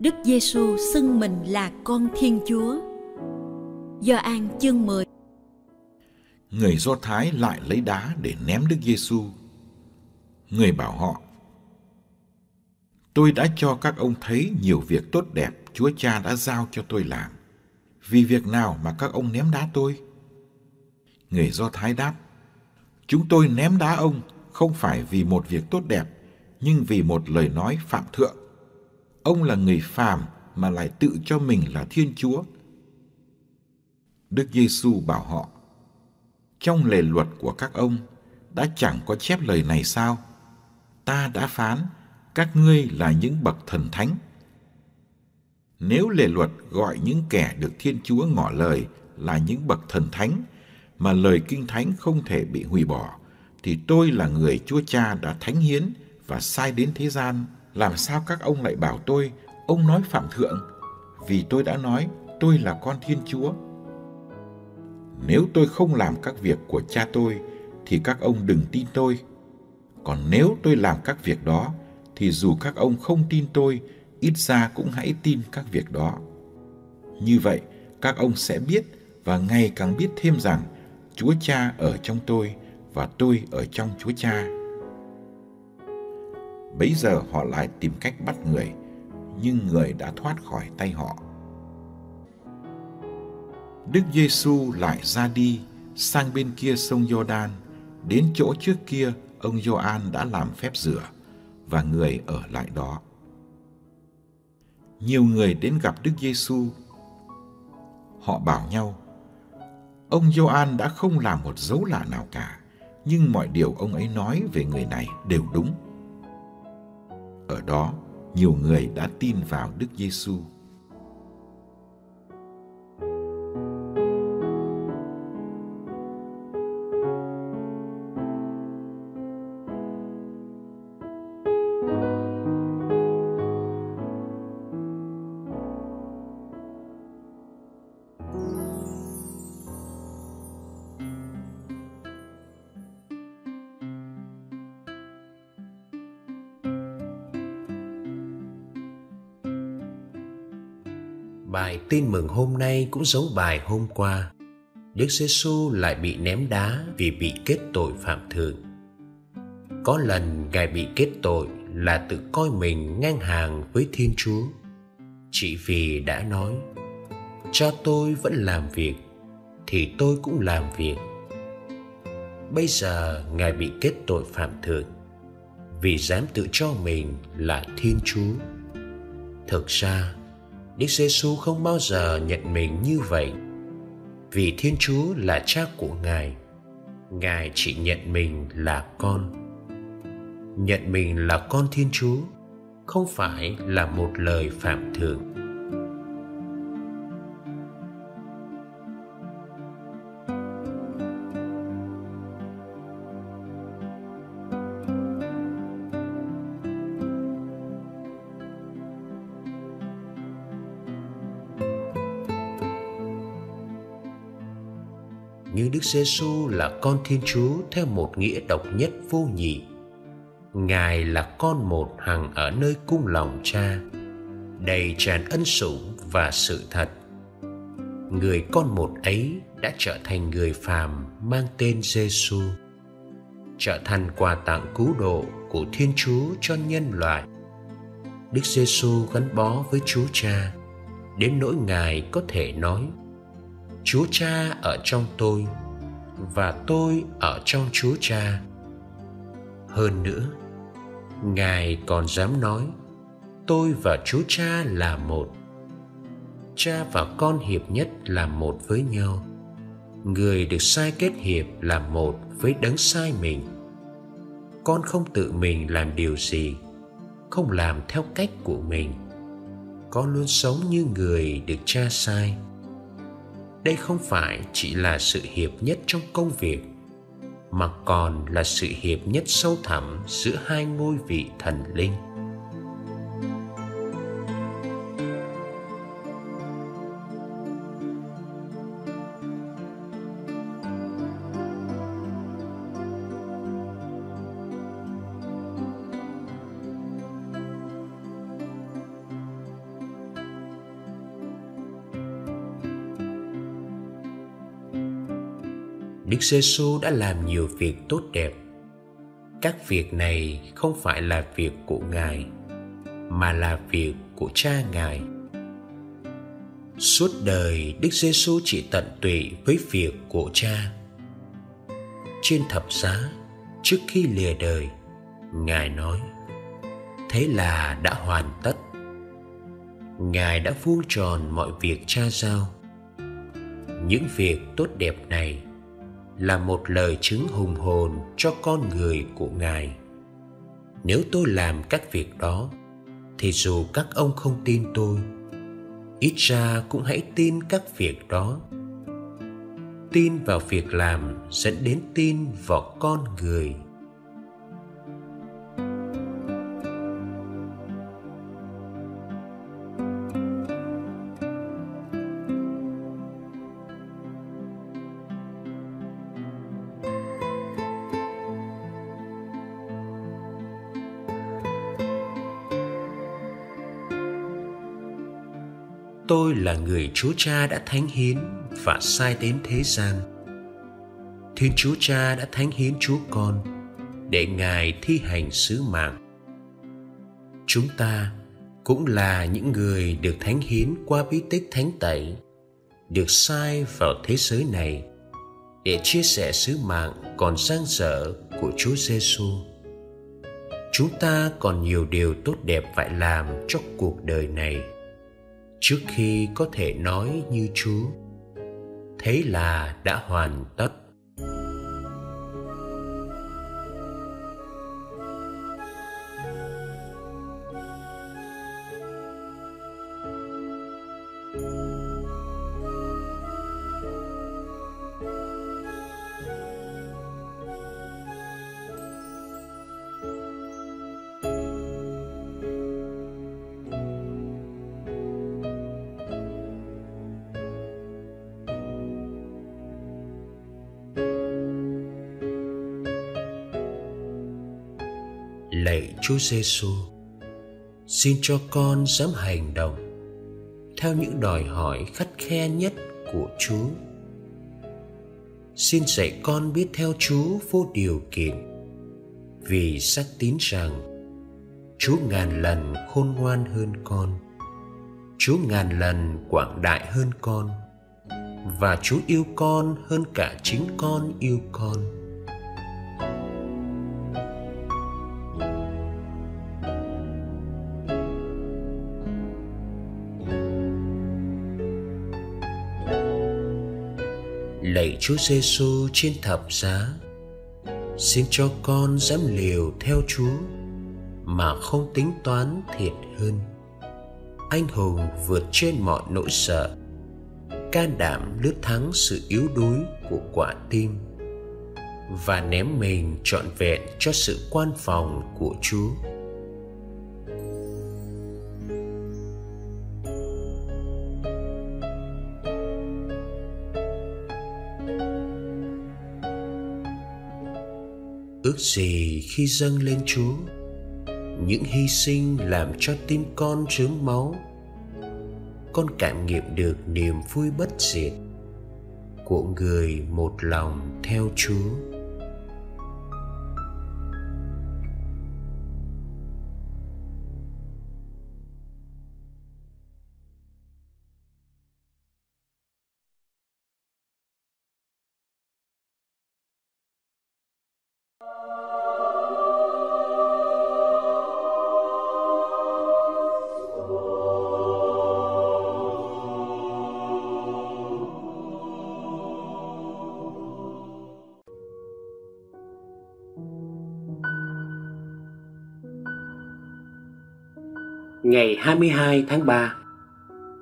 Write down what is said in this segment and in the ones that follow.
Đức Giêsu xưng mình là con Thiên Chúa. Do An chương 10 Người Do Thái lại lấy đá để ném Đức Giêsu. Người bảo họ: Tôi đã cho các ông thấy nhiều việc tốt đẹp Chúa Cha đã giao cho tôi làm. Vì việc nào mà các ông ném đá tôi? Người Do Thái đáp: Chúng tôi ném đá ông không phải vì một việc tốt đẹp, nhưng vì một lời nói phạm thượng. Ông là người phàm mà lại tự cho mình là Thiên Chúa. Đức Giêsu bảo họ: Trong lề luật của các ông đã chẳng có chép lời này sao? Ta đã phán các ngươi là những bậc thần thánh. Nếu lề luật gọi những kẻ được Thiên Chúa ngỏ lời là những bậc thần thánh mà lời kinh thánh không thể bị hủy bỏ thì tôi là người Chúa Cha đã thánh hiến và sai đến thế gian, làm sao các ông lại bảo tôi ông nói phạm thượng? Vì tôi đã nói tôi là con Thiên Chúa. Nếu tôi không làm các việc của cha tôi thì các ông đừng tin tôi. Còn nếu tôi làm các việc đó thì dù các ông không tin tôi, ít ra cũng hãy tin các việc đó. Như vậy, các ông sẽ biết và ngày càng biết thêm rằng Chúa Cha ở trong tôi và tôi ở trong Chúa Cha. Bấy giờ họ lại tìm cách bắt người, nhưng người đã thoát khỏi tay họ. Đức Giêsu lại ra đi sang bên kia sông Giođan, đến chỗ trước kia ông Gioan đã làm phép rửa và người ở lại đó. Nhiều người đến gặp Đức Giêsu. Họ bảo nhau: Ông Gioan đã không làm một dấu lạ nào cả nhưng mọi điều ông ấy nói về người này đều đúng. Ở đó, nhiều người đã tin vào Đức Giêsu. Bài tin mừng hôm nay cũng giống bài hôm qua. Đức giê -xu lại bị ném đá vì bị kết tội phạm thượng. Có lần Ngài bị kết tội là tự coi mình ngang hàng với Thiên Chúa. Chỉ vì đã nói, cha tôi vẫn làm việc, thì tôi cũng làm việc. Bây giờ Ngài bị kết tội phạm thượng vì dám tự cho mình là Thiên Chúa. Thực ra, Đức Giêsu không bao giờ nhận mình như vậy. Vì Thiên Chúa là cha của Ngài, Ngài chỉ nhận mình là con. Nhận mình là con Thiên Chúa không phải là một lời phạm thượng nhưng Đức Giêsu là con Thiên Chúa theo một nghĩa độc nhất vô nhị. Ngài là con một hằng ở nơi cung lòng Cha, đầy tràn ân sủng và sự thật. Người con một ấy đã trở thành người phàm mang tên Giêsu, trở thành quà tặng cứu độ của Thiên Chúa cho nhân loại. Đức Giêsu gắn bó với Chúa Cha đến nỗi Ngài có thể nói Chúa Cha ở trong tôi và tôi ở trong Chúa Cha. Hơn nữa, Ngài còn dám nói tôi và Chúa Cha là một. Cha và con hiệp nhất là một với nhau. Người được sai kết hiệp là một với đấng sai mình. Con không tự mình làm điều gì, không làm theo cách của mình. Con luôn sống như người được cha sai đây không phải chỉ là sự hiệp nhất trong công việc, mà còn là sự hiệp nhất sâu thẳm giữa hai ngôi vị thần linh. Đức Giêsu đã làm nhiều việc tốt đẹp. Các việc này không phải là việc của Ngài, mà là việc của Cha Ngài. Suốt đời Đức Giêsu chỉ tận tụy với việc của Cha. Trên thập giá, trước khi lìa đời, Ngài nói: Thế là đã hoàn tất. Ngài đã vuông tròn mọi việc Cha giao. Những việc tốt đẹp này là một lời chứng hùng hồn cho con người của ngài. Nếu tôi làm các việc đó, thì dù các ông không tin tôi, ít ra cũng hãy tin các việc đó. Tin vào việc làm dẫn đến tin vào con người. Tôi là người Chúa Cha đã thánh hiến và sai đến thế gian. Thiên Chúa Cha đã thánh hiến Chúa Con để Ngài thi hành sứ mạng. Chúng ta cũng là những người được thánh hiến qua bí tích thánh tẩy, được sai vào thế giới này để chia sẻ sứ mạng còn dang dở của Chúa Giêsu. Chúng ta còn nhiều điều tốt đẹp phải làm cho cuộc đời này trước khi có thể nói như chúa. Thế là đã hoàn tất lạy Chúa Giêsu, xin cho con dám hành động theo những đòi hỏi khắt khe nhất của Chúa. Xin dạy con biết theo Chúa vô điều kiện, vì xác tín rằng Chúa ngàn lần khôn ngoan hơn con, Chúa ngàn lần quảng đại hơn con, và Chúa yêu con hơn cả chính con yêu con Chúa Giêsu trên thập giá. Xin cho con dám liều theo Chúa mà không tính toán thiệt hơn. Anh hùng vượt trên mọi nỗi sợ, can đảm lướt thắng sự yếu đuối của quả tim và ném mình trọn vẹn cho sự quan phòng của Chúa. Ước gì khi dâng lên chúa. Những hy sinh làm cho tim con trướng máu. Con cảm nghiệm được niềm vui bất diệt của người một lòng theo chúa. Ngày 22 tháng 3,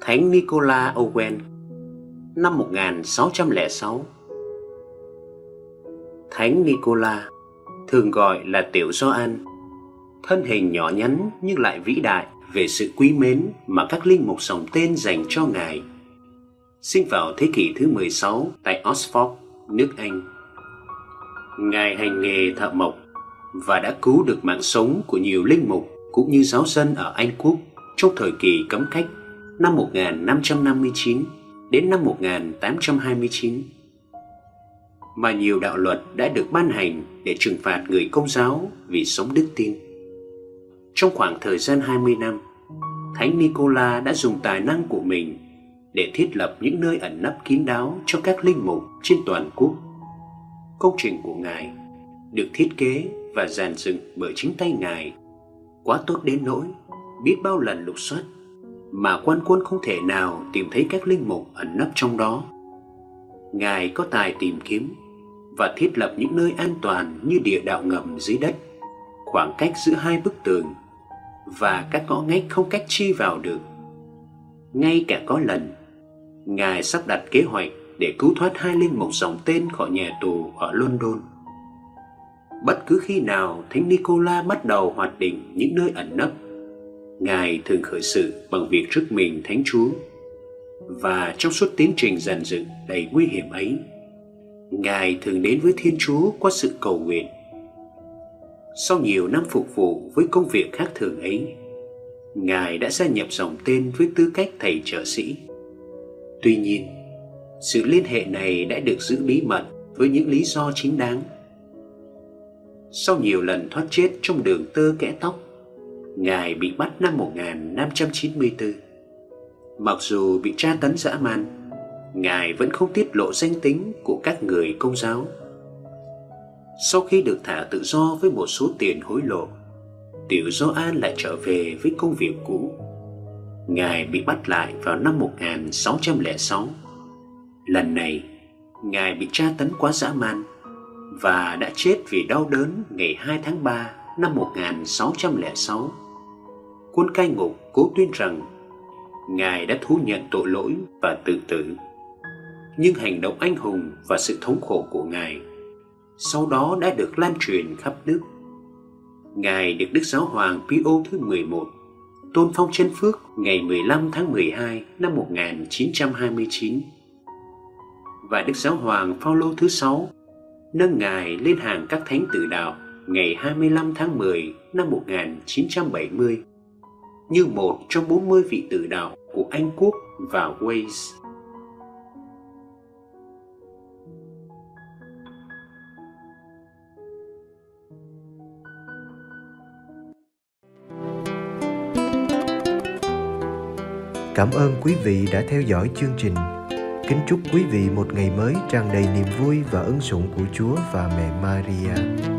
Thánh Nicola Owen, năm 1606. Thánh Nicola, thường gọi là Tiểu Gioan, thân hình nhỏ nhắn nhưng lại vĩ đại về sự quý mến mà các linh mục dòng tên dành cho ngài. Sinh vào thế kỷ thứ 16 tại Oxford, nước Anh. Ngài hành nghề thợ mộc và đã cứu được mạng sống của nhiều linh mục cũng như giáo dân ở Anh Quốc trong thời kỳ cấm cách năm 1559 đến năm 1829. mà nhiều đạo luật đã được ban hành để trừng phạt người công giáo vì sống đức tin. Trong khoảng thời gian 20 năm, Thánh Nicola đã dùng tài năng của mình để thiết lập những nơi ẩn nấp kín đáo cho các linh mục trên toàn quốc. Công trình của Ngài được thiết kế và dàn dựng bởi chính tay Ngài quá tốt đến nỗi biết bao lần lục soát mà quan quân không thể nào tìm thấy các linh mục ẩn nấp trong đó. Ngài có tài tìm kiếm và thiết lập những nơi an toàn như địa đạo ngầm dưới đất, khoảng cách giữa hai bức tường và các ngõ ngách không cách chi vào được. Ngay cả có lần, Ngài sắp đặt kế hoạch để cứu thoát hai linh mục dòng tên khỏi nhà tù ở London. Bất cứ khi nào Thánh Nicola bắt đầu hoạt định những nơi ẩn nấp, Ngài thường khởi sự bằng việc rước mình Thánh Chúa. Và trong suốt tiến trình dàn dựng đầy nguy hiểm ấy, Ngài thường đến với Thiên Chúa qua sự cầu nguyện. Sau nhiều năm phục vụ với công việc khác thường ấy, Ngài đã gia nhập dòng tên với tư cách thầy trợ sĩ. Tuy nhiên, sự liên hệ này đã được giữ bí mật với những lý do chính đáng. Sau nhiều lần thoát chết trong đường tơ kẽ tóc, Ngài bị bắt năm 1594. Mặc dù bị tra tấn dã man, Ngài vẫn không tiết lộ danh tính của các người công giáo. Sau khi được thả tự do với một số tiền hối lộ, Tiểu Gioan lại trở về với công việc cũ. Ngài bị bắt lại vào năm 1606. Lần này, Ngài bị tra tấn quá dã man và đã chết vì đau đớn ngày 2 tháng 3 năm 1606. Quân cai ngục cố tuyên rằng, Ngài đã thú nhận tội lỗi và tự tử. Nhưng hành động anh hùng và sự thống khổ của Ngài sau đó đã được lan truyền khắp nước. Ngài được Đức Giáo Hoàng Pio thứ 11 tôn phong chân phước ngày 15 tháng 12 năm 1929 và Đức Giáo Hoàng Phaolô thứ sáu nâng Ngài lên hàng các thánh tử đạo ngày 25 tháng 10 năm 1970 như một trong 40 vị tử đạo của Anh Quốc và Wales. Cảm ơn quý vị đã theo dõi chương trình. Kính chúc quý vị một ngày mới, tràn đầy niềm vui và ân sủng của Chúa và mẹ Maria.